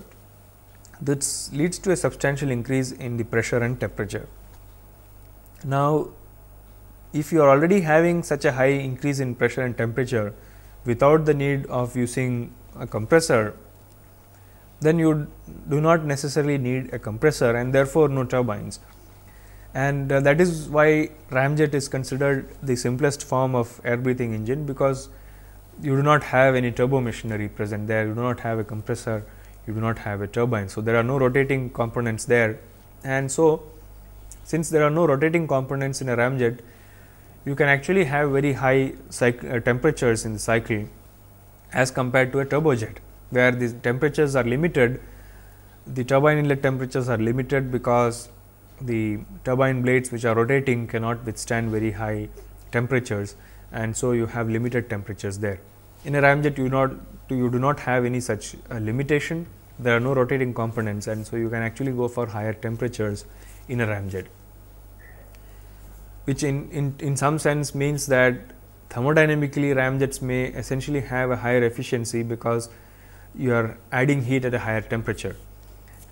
Speaker 1: this leads to a substantial increase in the pressure and temperature. Now, if you are already having such a high increase in pressure and temperature without the need of using a compressor, then you do not necessarily need a compressor and therefore, no turbines. And uh, that is why ramjet is considered the simplest form of air breathing engine, because you do not have any turbo machinery present there, you do not have a compressor, you do not have a turbine. So, there are no rotating components there and so since there are no rotating components in a ramjet, you can actually have very high uh, temperatures in the cycle as compared to a turbojet where the temperatures are limited, the turbine inlet temperatures are limited because the turbine blades which are rotating cannot withstand very high temperatures and so you have limited temperatures there. In a ramjet you not you do not have any such uh, limitation, there are no rotating components and so you can actually go for higher temperatures in a ramjet, which in, in, in some sense means that thermodynamically ramjets may essentially have a higher efficiency because you are adding heat at a higher temperature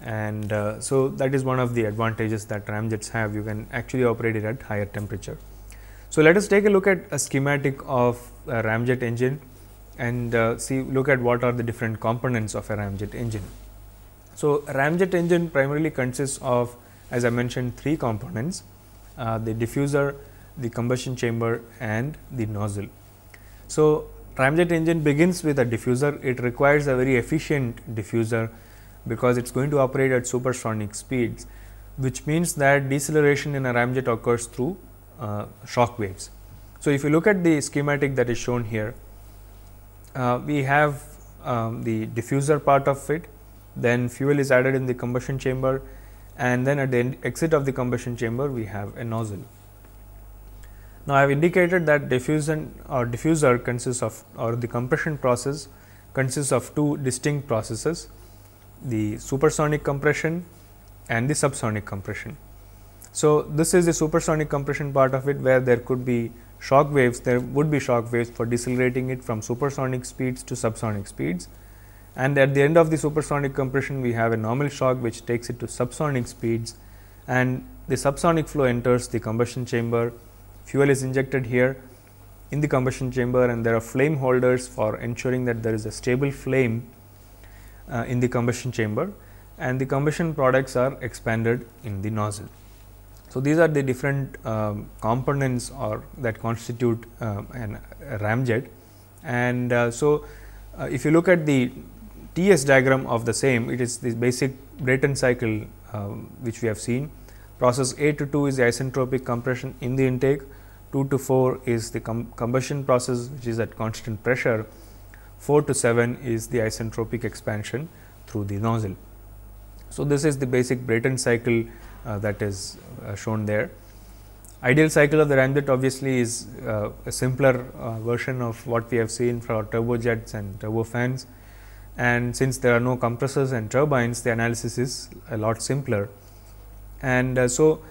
Speaker 1: and uh, so that is one of the advantages that ramjets have you can actually operate it at higher temperature. So, let us take a look at a schematic of a ramjet engine and uh, see look at what are the different components of a ramjet engine. So, ramjet engine primarily consists of as I mentioned three components uh, the diffuser, the combustion chamber and the nozzle. So, ramjet engine begins with a diffuser it requires a very efficient diffuser because it is going to operate at supersonic speeds which means that deceleration in a ramjet occurs through uh, shock waves. So, if you look at the schematic that is shown here, uh, we have um, the diffuser part of it, then fuel is added in the combustion chamber and then at the exit of the combustion chamber we have a nozzle. Now, I have indicated that diffusion or diffuser consists of or the compression process consists of two distinct processes the supersonic compression and the subsonic compression. So, this is the supersonic compression part of it where there could be shock waves, there would be shock waves for decelerating it from supersonic speeds to subsonic speeds. And at the end of the supersonic compression, we have a normal shock which takes it to subsonic speeds and the subsonic flow enters the combustion chamber, fuel is injected here in the combustion chamber and there are flame holders for ensuring that there is a stable flame uh, in the combustion chamber. And the combustion products are expanded in the nozzle. So, these are the different um, components or that constitute uh, an, a ramjet. And uh, so uh, if you look at the TS diagram of the same it is the basic Brayton cycle um, which we have seen process A to 2 is the isentropic compression in the intake 2 to 4 is the com combustion process which is at constant pressure 4 to 7 is the isentropic expansion through the nozzle. So, this is the basic Brayton cycle uh, that is uh, shown there. Ideal cycle of the ramjet obviously is uh, a simpler uh, version of what we have seen for turbojets and turbofans and since there are no compressors and turbines the analysis is a lot simpler. And uh, so,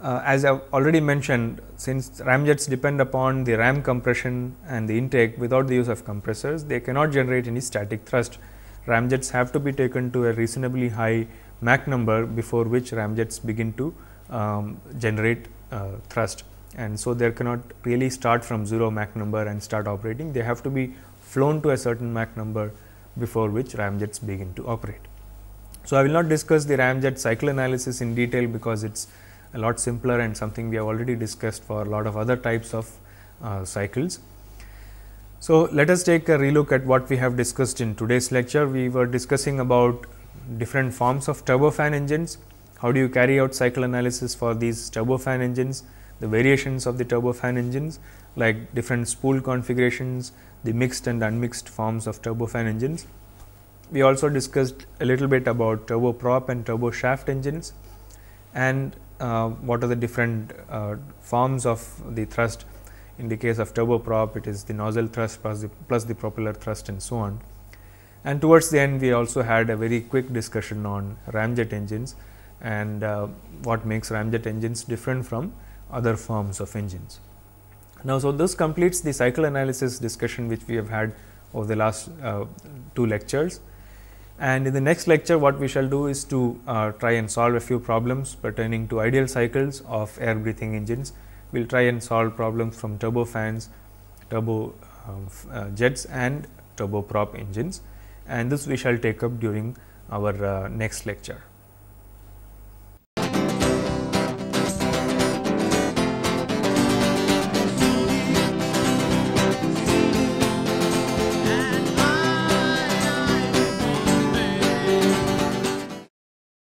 Speaker 1: uh, as I have already mentioned, since ramjets depend upon the ram compression and the intake without the use of compressors, they cannot generate any static thrust. Ramjets have to be taken to a reasonably high Mach number before which ramjets begin to um, generate uh, thrust. And so, they cannot really start from 0 Mach number and start operating. They have to be flown to a certain Mach number before which ramjets begin to operate. So, I will not discuss the ramjet cycle analysis in detail because it is a lot simpler and something we have already discussed for a lot of other types of uh, cycles. So, let us take a relook at what we have discussed in today's lecture. We were discussing about different forms of turbofan engines, how do you carry out cycle analysis for these turbofan engines, the variations of the turbofan engines like different spool configurations, the mixed and unmixed forms of turbofan engines. We also discussed a little bit about turboprop and turbo shaft engines and uh, what are the different uh, forms of the thrust. In the case of turboprop, it is the nozzle thrust plus the, plus the propeller thrust and so on. And towards the end, we also had a very quick discussion on ramjet engines and uh, what makes ramjet engines different from other forms of engines. Now, so this completes the cycle analysis discussion which we have had over the last uh, two lectures. And in the next lecture, what we shall do is to uh, try and solve a few problems pertaining to ideal cycles of air breathing engines. We will try and solve problems from turbofans, turbo uh, uh, jets and turboprop engines and this we shall take up during our uh, next lecture.